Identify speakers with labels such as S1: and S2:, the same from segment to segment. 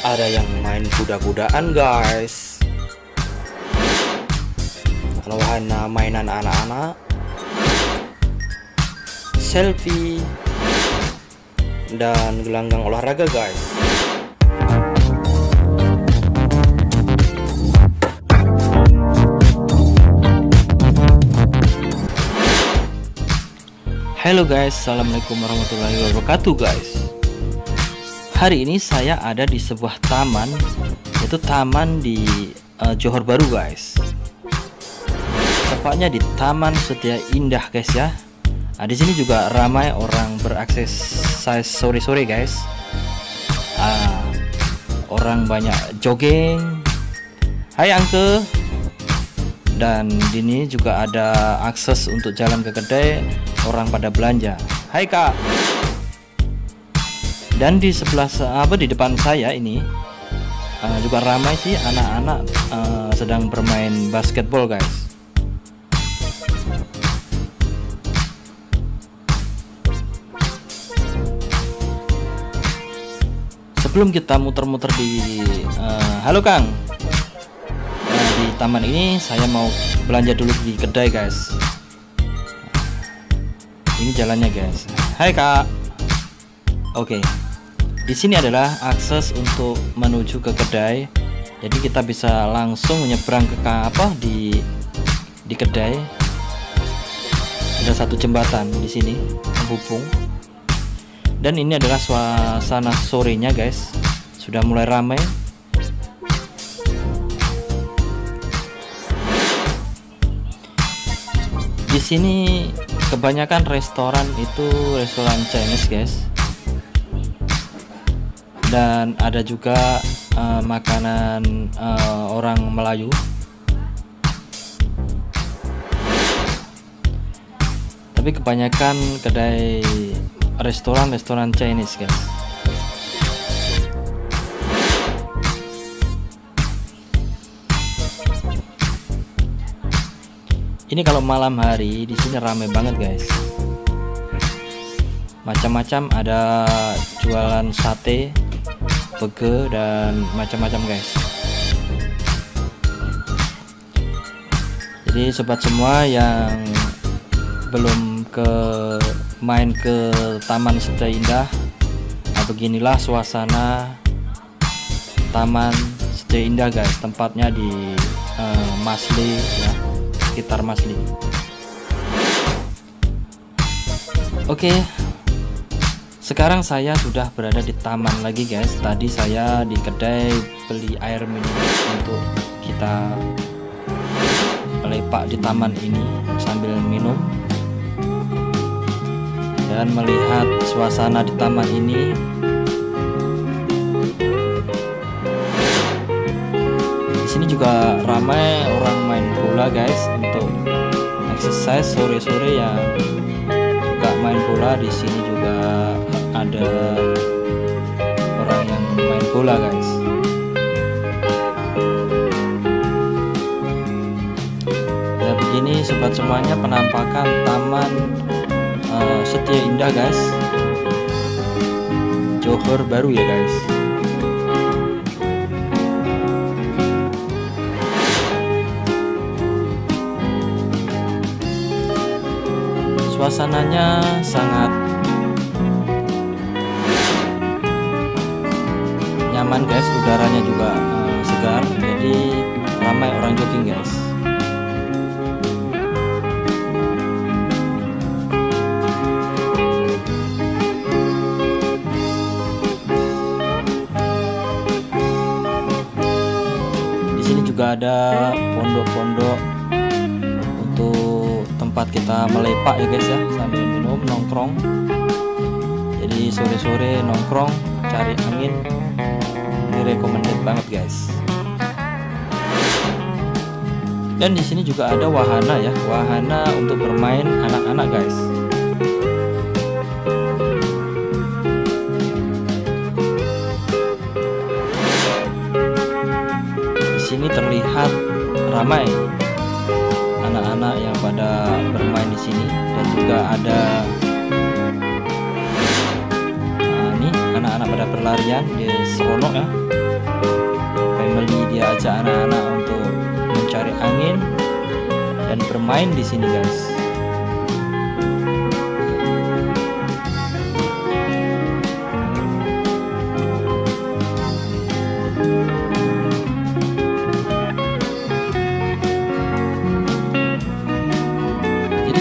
S1: ada yang main kuda-kudaan guys. Kalau wahana mainan anak-anak selfie dan gelanggang olahraga guys. Halo guys, assalamualaikum warahmatullahi wabarakatuh guys. Hari ini saya ada di sebuah taman, yaitu taman di uh, Johor Baru guys. Tepatnya di Taman Setia Indah guys ya. Nah, di sini juga ramai orang berakses sore-sore guys. Uh, orang banyak jogging. Hai Angke, dan di sini juga ada akses untuk jalan ke kedai orang pada belanja Hai kak dan di sebelah apa di depan saya ini uh, juga ramai sih anak-anak uh, sedang bermain basketball guys. Sebelum kita muter-muter di uh, halo kang. Di taman ini saya mau belanja dulu di kedai guys. Ini jalannya guys. Hai kak. Oke di sini adalah akses untuk menuju ke kedai. Jadi kita bisa langsung menyeberang ke apa di di kedai. Ada satu jembatan di sini menghubung dan ini adalah suasana sorenya guys. Sudah mulai ramai. Di sini kebanyakan restoran itu restoran Chinese guys dan ada juga uh, makanan uh, orang Melayu. Tapi kebanyakan kedai restoran restoran Chinese guys. Ini kalau malam hari di sini ramai banget guys. Macam-macam ada jualan sate bege dan macam-macam guys. Jadi sobat semua yang belum ke main ke Taman Setia Indah nah beginilah suasana Taman Setia Indah guys. Tempatnya di uh, Masli ya. Sekitar Masli. Oke sekarang saya sudah berada di taman lagi guys. Tadi saya di kedai beli air minum untuk kita melepak di taman ini sambil minum. Dan melihat suasana di taman ini sini juga ramai orang main bola guys untuk exercise sore-sore yang suka main bola di sini juga ada orang yang main bola guys. Ya begini sobat semuanya penampakan taman uh, Setia Indah guys. Johor baru ya guys. Suasananya sangat nyaman guys. Udaranya juga uh, segar. Jadi ramai orang jogging guys. Di sini juga ada pondok-pondok untuk tempat kita melepak ya guys ya. Sambil minum nongkrong. Jadi sore-sore nongkrong cari angin ini recommended banget guys. Dan di sini juga ada wahana ya wahana untuk bermain anak-anak guys. Di sini terlihat ramai anak-anak yang pada bermain di sini dan juga ada berlarian di seronok ya kembali diajak anak-anak untuk mencari angin dan bermain di sini guys.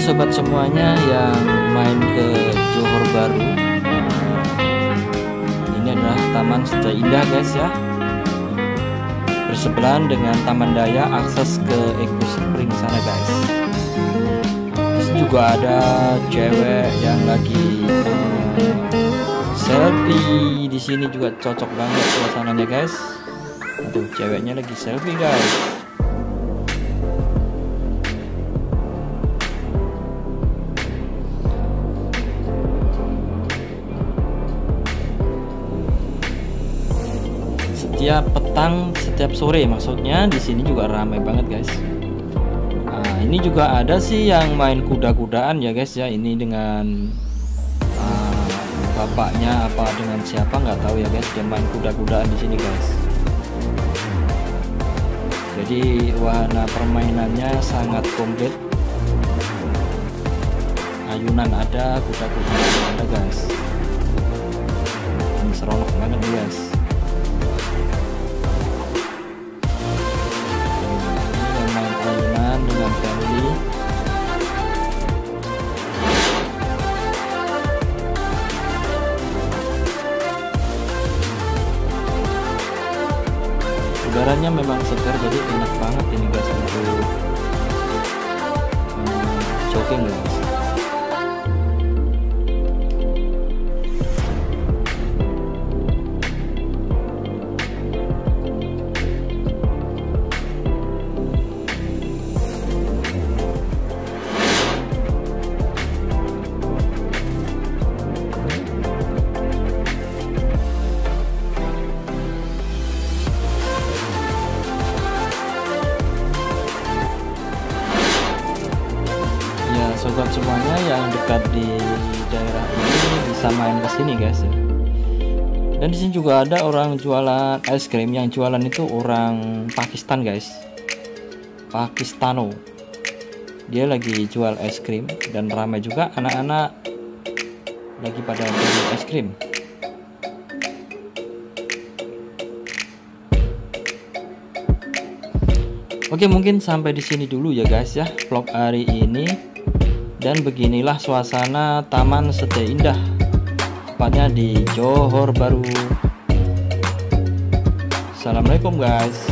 S1: Sobat semuanya yang main ke Johor Baru adalah Taman Seja Indah guys ya bersebelahan dengan Taman Daya akses ke Eco Spring sana guys. Di juga ada cewek yang lagi uh, selfie di sini juga cocok banget suasananya guys. Aduh, ceweknya lagi selfie guys. Setiap petang setiap sore. Maksudnya di sini juga ramai banget guys. Nah, ini juga ada sih yang main kuda-kudaan ya guys ya. Ini dengan uh, bapaknya apa dengan siapa nggak tahu ya guys. Dia main kuda-kudaan di sini guys. Jadi wahana permainannya sangat komplit. Ayunan ada kuda-kudaan ada guys. Ini seronok banget guys udaranya memang segar jadi enak banget ini guys. Untuk hmm, jogging guys sini guys ya. Dan di sini juga ada orang jualan es krim yang jualan itu orang Pakistan guys. Pakistano. Dia lagi jual es krim dan ramai juga anak-anak lagi pada beli es krim. Oke, mungkin sampai di sini dulu ya guys ya vlog hari ini dan beginilah suasana Taman Sete Indah tepatnya di Johor Baru. Assalamualaikum guys